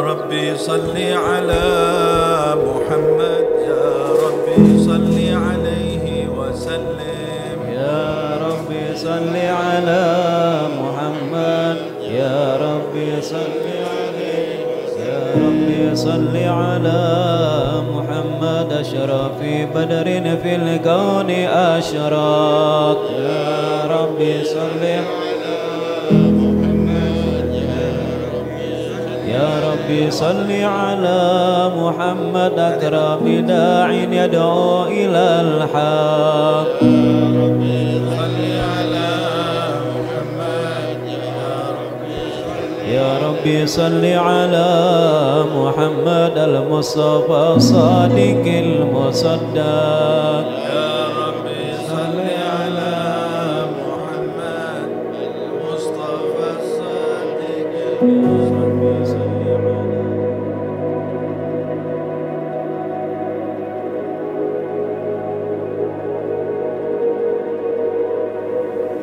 ربي صل على محمد. يا ربي صل عليه وسلم. يا ربي صل على محمد. يا ربي صل عليه. يا ربي صل على محمد. أشرف بدر في الكون أشراق. يا ربي صل على يا ربي صل على محمد أكرم داع يدعو إلى الحق. صل على محمد يا ربي صل على محمد المصطفى صادق المصدق.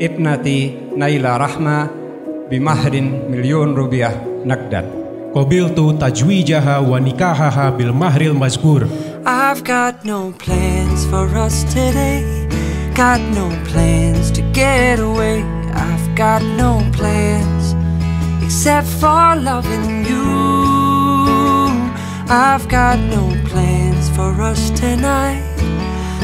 ibnati Naila Rahma bimahrin milyun rupiah nakdat. Qabiltu tajwijaha wa nikahaha bil mahril mazkur. I've got no plans for us today. Got no plans to get away. I've got no plans except for loving you. I've got no plans for us tonight.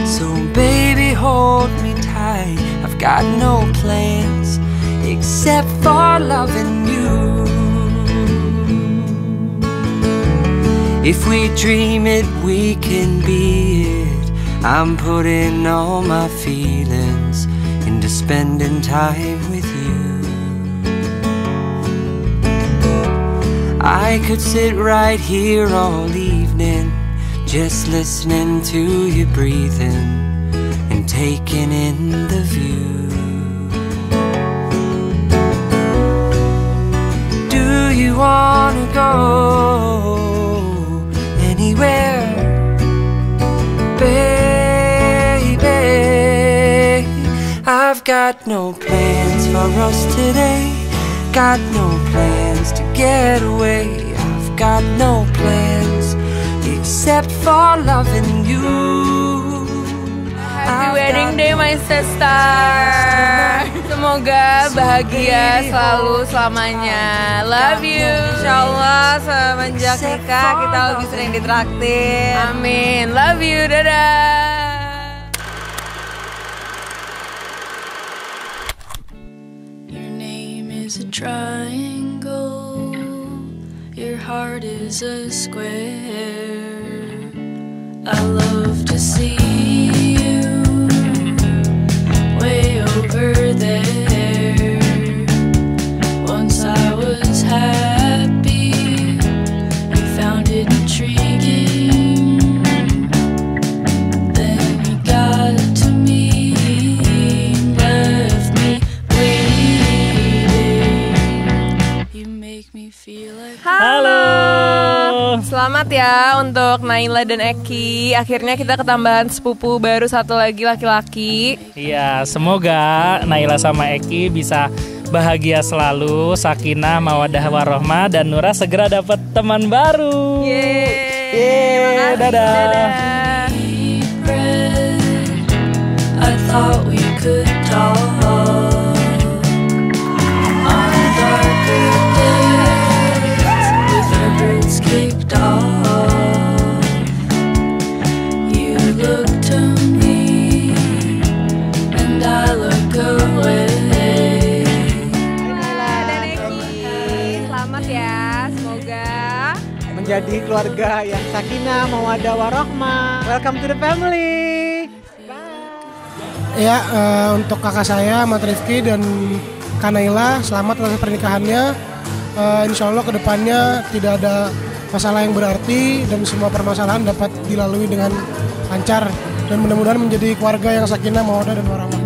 So baby, hold me tight. I've got no plans except for loving you. If we dream it, we can be it. I'm putting all my feelings into spending time with you. I could sit right here all evening, just listening to you breathing taking in the view. Do you wanna go anywhere, baby? I've got no plans for us today. Got no plans to get away. I've got no plans except for loving you. Happy wedding day my sister. Semoga bahagia selalu selamanya. Love you Insya Allah semenjak nikah kita lebih sering ditraktir Amin. Love you dadah. Your name is a triangle, your heart is a square. I love to see like Halo Selamat ya untuk Naila dan Eki Akhirnya kita ketambahan sepupu baru satu lagi laki-laki Iya, semoga Naila sama Eki bisa bahagia selalu, sakinah, mawadah warohmah dan Nura segera dapat teman baru. Yeay, dadah. breath. Selamat ya Semoga menjadi keluarga yang sakinah, mawadah, warohmah. Welcome to the family. Ya, eh, untuk kakak saya, Mat Rifki dan Kanaila, selamat atas pernikahannya. Eh, insya Allah ke depannya tidak ada masalah yang berarti dan semua permasalahan dapat dilalui dengan lancar dan mudah-mudahan menjadi keluarga yang sakinah, mawaddah dan warahmah.